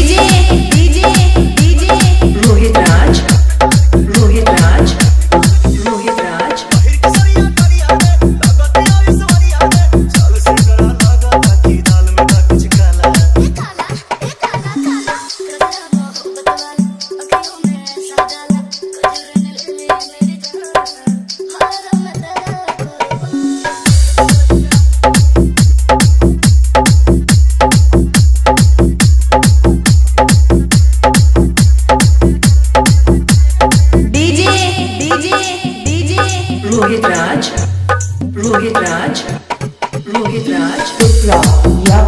DJ DJ Rohit Raj Rohit Raj Rohit Raj या